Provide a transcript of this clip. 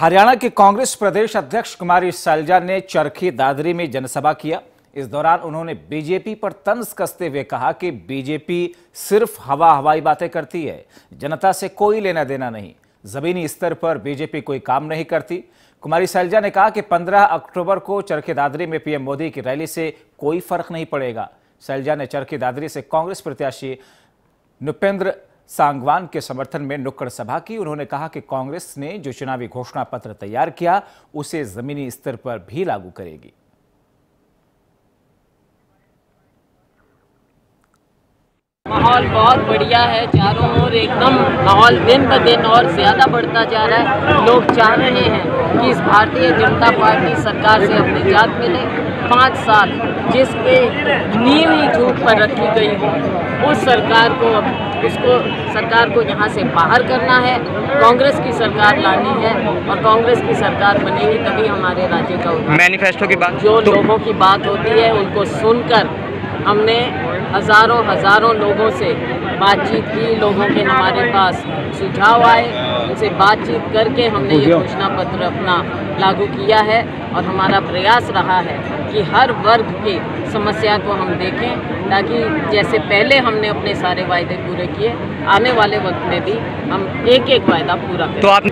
हरियाणा के कांग्रेस प्रदेश अध्यक्ष कुमारी सैलजा ने चरखी दादरी में जनसभा किया। इस दौरान उन्होंने बीजेपी पर तंज कसते हुए कहा कि बीजेपी सिर्फ़ हवा हवाई बातें करती है, जनता से कोई लेना देना नहीं। जमीनी स्तर पर बीजेपी कोई काम नहीं करती। कुमारी सैलजा ने कहा कि 15 अक्टूबर को चरखी दादरी में पीएम मोदी की रैली से कोई फ़र्क नहीं पड़ेगा। सैलजा ने चरखी दादरी से कांग्रेस प्रत्याशी नुपेंद्र सांगवान के समर्थन में नुक्कड़ सभा की। उन्होंने कहा कि कांग्रेस ने जो चुनावी घोषणा पत्र तैयार किया, उसे जमीनी स्तर पर भी लागू करेगी। माहौल बहुत बढ़िया है, चारों ओर एकदम माहौल दिन ब दिन और ज़्यादा बढ़ता जा रहा है। लोग चाह रहे हैं। कि इस भारतीय जनता पार्टी सरकार से अपनी जात मिले पाँच साल जिसके नींव ही झूठ पर रखी गई हो उस सरकार को उसको सरकार को यहाँ से बाहर करना है। कांग्रेस की सरकार लानी है और कांग्रेस की सरकार बनेगी तभी हमारे राज्य का मैनिफेस्टो की बात जो तो... लोगों की बात होती है उनको सुनकर हमने हज़ारों हज़ारों लोगों से बातचीत की लोगों के हमारे पास सुझाव आए। उनसे बातचीत करके हमने ये घोषणा पत्र अपना लागू किया है और हमारा प्रयास रहा है कि हर वर्ग की समस्या को हम देखें ताकि जैसे पहले हमने अपने सारे वायदे पूरे किए आने वाले वक्त में भी हम एक एक वायदा पूरा करें। तो आप